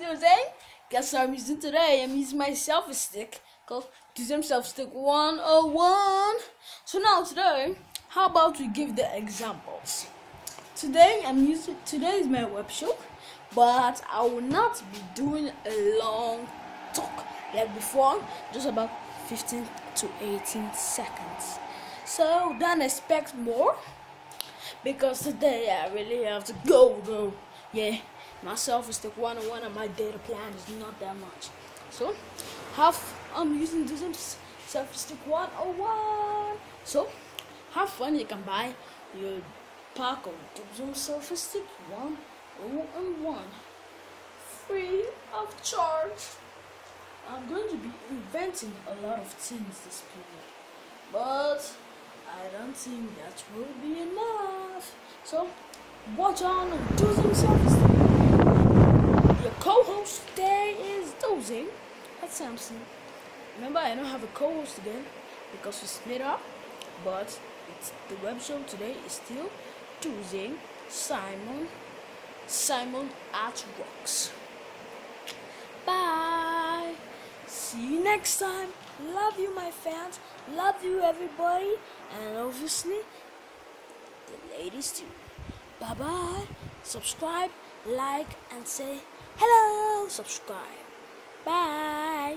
today? Guess I'm using today? I'm using my selfie stick called Dism Selfie Stick 101. So now today, how about we give the examples? Today I'm using today is my web show, but I will not be doing a long talk like before, just about 15 to 18 seconds. So don't expect more because today I really have to go though. Yeah, myself is the one on one and my data plan is not that much. So half I'm using this stick 101. So have fun you can buy your pack of Zoom selfie stick 101 free of charge. I'm going to be inventing a lot of things this period, but I don't think that will be enough. So, watch on and do some service. Your co-host today is Dozing at Samson. Remember, I don't have a co-host again because we split up, but the web show today is still Dozing Simon Simon at Rocks. Bye. See you next time. Love you, my fans. Love you, everybody. And obviously, the ladies too. Bye bye. Subscribe, like, and say hello. Subscribe. Bye.